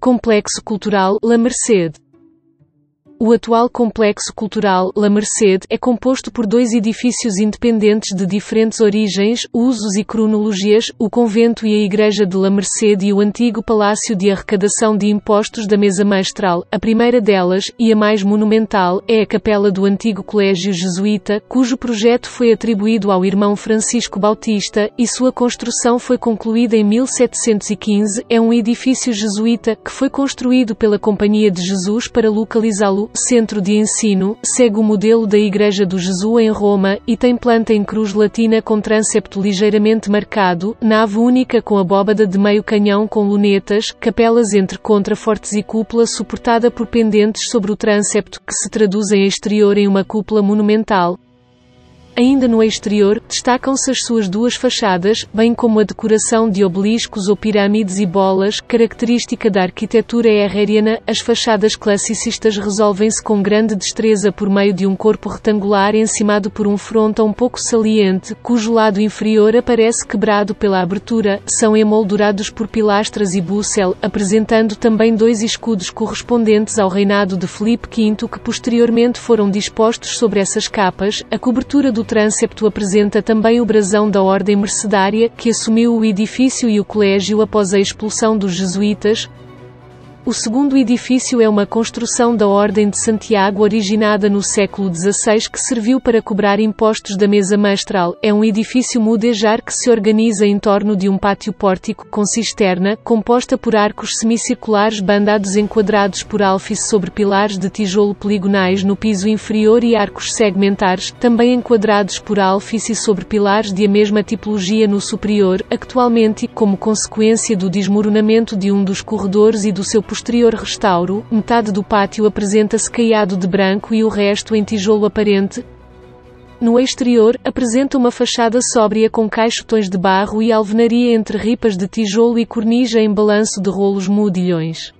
Complexo Cultural La Merced o atual complexo cultural La Merced é composto por dois edifícios independentes de diferentes origens, usos e cronologias, o convento e a igreja de La Merced e o antigo palácio de arrecadação de impostos da Mesa Mestral. A primeira delas, e a mais monumental, é a capela do antigo colégio jesuíta, cujo projeto foi atribuído ao irmão Francisco Bautista, e sua construção foi concluída em 1715. É um edifício jesuíta que foi construído pela Companhia de Jesus para localizá-lo centro de ensino, segue o modelo da Igreja do Jesus em Roma, e tem planta em cruz latina com transepto ligeiramente marcado, nave única com abóbada de meio canhão com lunetas, capelas entre contrafortes e cúpula suportada por pendentes sobre o transepto, que se traduz em exterior em uma cúpula monumental. Ainda no exterior, destacam-se as suas duas fachadas, bem como a decoração de obeliscos ou pirâmides e bolas, característica da arquitetura herreriana. As fachadas classicistas resolvem-se com grande destreza por meio de um corpo retangular encimado por um frontão pouco saliente, cujo lado inferior aparece quebrado pela abertura. São emoldurados por pilastras e bussel, apresentando também dois escudos correspondentes ao reinado de Filipe V que posteriormente foram dispostos sobre essas capas. A cobertura do transepto apresenta também o brasão da Ordem Mercedária, que assumiu o edifício e o colégio após a expulsão dos jesuítas, o segundo edifício é uma construção da Ordem de Santiago originada no século XVI que serviu para cobrar impostos da mesa mestral. É um edifício mudejar que se organiza em torno de um pátio pórtico com cisterna, composta por arcos semicirculares bandados enquadrados por alfice sobre pilares de tijolo poligonais no piso inferior e arcos segmentares, também enquadrados por alfice sobre pilares de a mesma tipologia no superior, actualmente, como consequência do desmoronamento de um dos corredores e do seu posterior restauro, metade do pátio apresenta-se caiado de branco e o resto em tijolo aparente. No exterior, apresenta uma fachada sóbria com caixotões de barro e alvenaria entre ripas de tijolo e cornija em balanço de rolos modilhões.